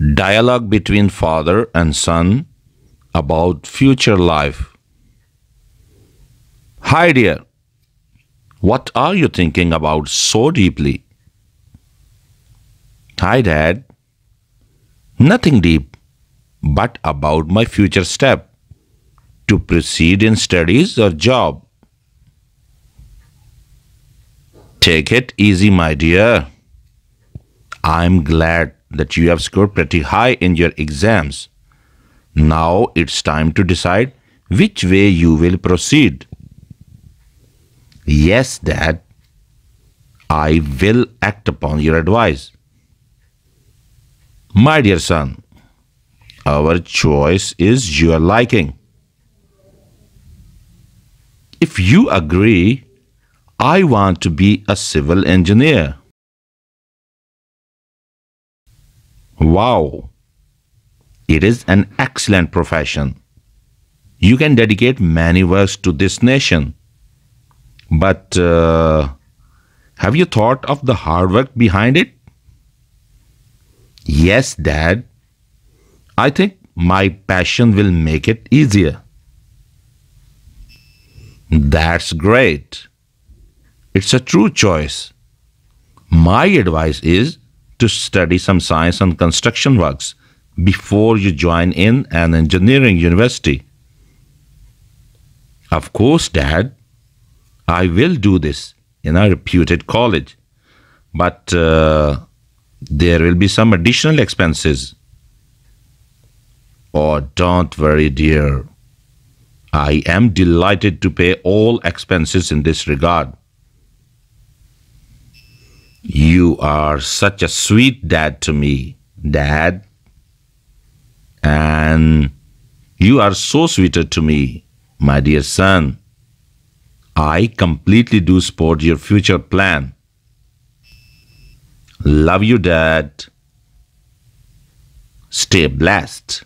Dialogue between father and son about future life. Hi, dear. What are you thinking about so deeply? Hi, Dad. Nothing deep, but about my future step to proceed in studies or job. Take it easy, my dear. I'm glad that you have scored pretty high in your exams. Now it's time to decide which way you will proceed. Yes, Dad. I will act upon your advice. My dear son, our choice is your liking. If you agree, I want to be a civil engineer. Wow! It is an excellent profession. You can dedicate many works to this nation. But uh, have you thought of the hard work behind it? Yes, Dad. I think my passion will make it easier. That's great. It's a true choice. My advice is to study some science and construction works before you join in an engineering university. Of course, Dad, I will do this in a reputed college, but uh, there will be some additional expenses. Oh, don't worry, dear. I am delighted to pay all expenses in this regard. You are such a sweet dad to me, Dad. And you are so sweeter to me, my dear son. I completely do support your future plan. Love you, Dad. Stay blessed.